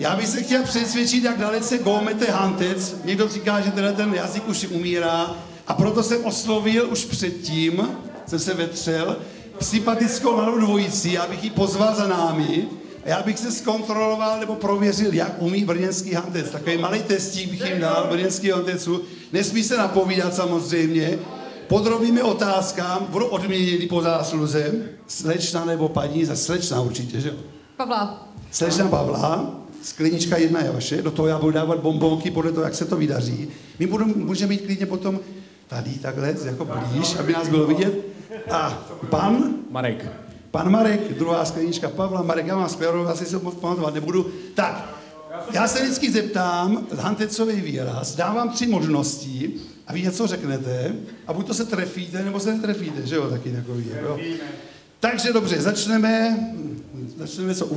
Já bych se chtěl přesvědčit, jak dalece Gomete Hantec. Někdo říká, že teda ten jazyk už umírá. A proto jsem oslovil už předtím, jsem se vetřel, sympatickou mladou dvojici, abych ji pozval za námi. A já bych se zkontroloval nebo prověřil, jak umí brněnský hantec. Takový malý testík bych jim dal brněnský hantecu. Nesmí se napovídat samozřejmě. Podrobíme otázkám, budou odměněni po zásluze. Slečna nebo paní, za slečna určitě, že jo? Pavla. Slečna Pavla, sklenička jedna je vaše, do toho já budu dávat bombonky podle toho, jak se to vydaří. My budeme, můžeme být klidně potom tady takhle, jako blíž, aby nás bylo vidět. A pan? Marek. Pan Marek, druhá sklenička Pavla, Marek, já mám skleru, asi se moc pamatovat nebudu. Tak, já se vždycky zeptám, hantecový výraz, dávám tři možnosti a vy něco řeknete a buď to se trefíte, nebo se netrefíte, že jo, taky takový. Jo. Takže dobře, začneme, začneme co,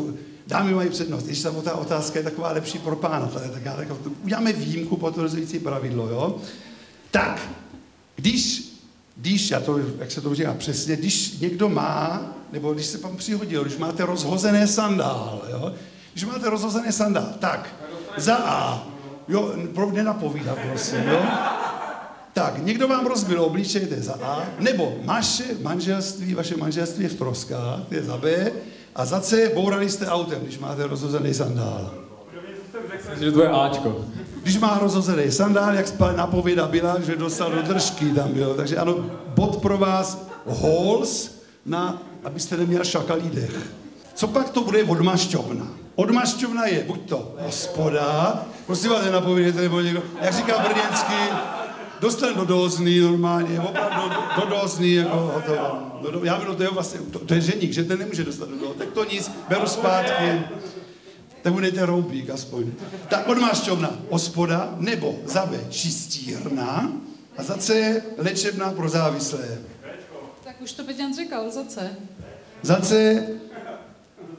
dámy mají přednost, když ta otázka je taková lepší pro pána, tak já tak, uděláme výjimku potvrzující pravidlo, jo. Tak, když, když, já to, jak se to říká přesně, když někdo má, nebo když se vám přihodil, když máte rozhozené sandál, jo, když máte rozhozené sandál, tak, za A, jo, nenapovídat, prosím, jo. Tak, někdo vám rozbil obličej, to je za A, nebo vaše manželství, vaše manželství je v troskách, to je za B, a za C bourali jste autem, když máte rozhozený sandál. Že to je Ačko. Když má rozhozený sandál, jak napověda byla, že dostal do držky tam byl. Takže ano, bod pro vás hols, na, abyste neměl šakalý dech. Co pak to bude odmašťovna? Odmašťovna je buď to hospoda, prosím vás, nenapověděte, nebo někdo, jak říká Brněnský, dostal do dozny normálně, opravdu do, do dozny, jako hotovo. Do, do, já vím, to je vlastně, to, to je ženík, že ten nemůže dostat do toho, tak to nic, beru zpátky. Tak budete roubík aspoň. Tak odmášťovna, hospoda, nebo za B čistírna a za C léčebná pro závislé. Tak už to Peťan říkal, za C. Za C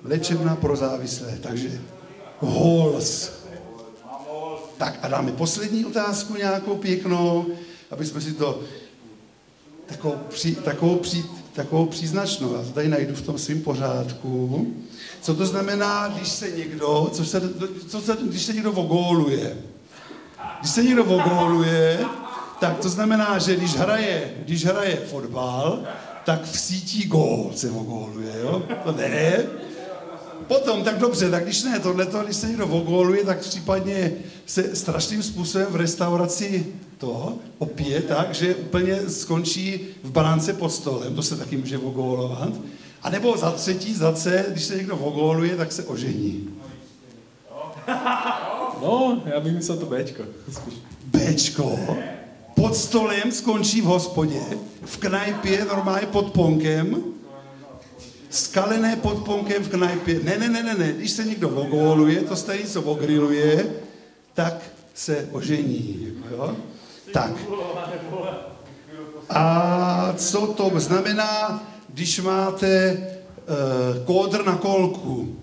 léčebná pro závislé, takže hols. Tak a dáme poslední otázku nějakou pěknou, aby jsme si to takovou, při, takovou, při, takovou příznačnou, já to tady najdu v tom svém pořádku. Co to znamená, když se někdo, co se, co se, když se někdo vogóluje? Když se někdo vogóluje, tak to znamená, že když hraje, když hraje fotbal, tak v sítí gól se vogóluje, jo? To ne. Potom, tak dobře, tak když ne tohleto, když se někdo vogóluje, tak případně se strašným způsobem v restauraci to opije tak, že úplně skončí v baránce pod stolem, to se taky může vogólovat. A nebo za třetí, za C, když se někdo vogóluje, tak se ožení. No, já bych myslel to Bčko. Bčko? Pod stolem skončí v hospodě, v knajpě normálně pod ponkem, skalené pod ponkem v knajpě. Ne, ne, ne, ne, ne. Když se někdo vogóluje, to stejný, co vogriluje, tak se ožení. Jo? Tak. A co to znamená, když máte uh, kódr na kolku?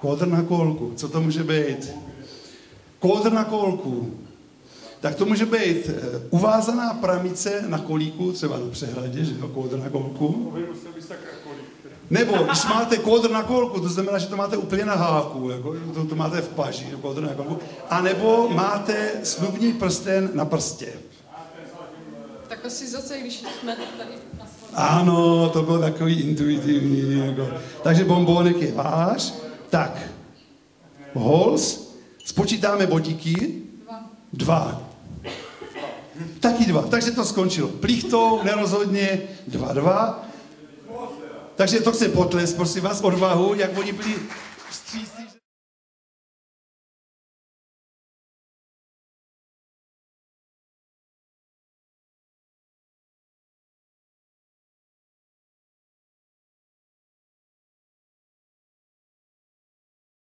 Kódr na kolku, co to může být? Kódr na kolku. Tak to může být uh, uvázaná pramice na kolíku, třeba na přehradě, že jo, kódr na kolku. Nebo když máte kódr na kolku, to znamená, že to máte úplně na háku, jako, to, to máte v paži, kódr na kolku. A nebo máte snubní prsten na prstě. Tak asi zase, když jsme tady na Ano, to bylo takový intuitivní. Jako. Takže bombonek je váš. Tak, hols, spočítáme bodíky. Dva. Dva. Taky dva. Takže to skončilo. Plichtou, nerozhodně, dva, dva. Takže to chce potles, prosím vás, odvahu, jak oni byli vstříc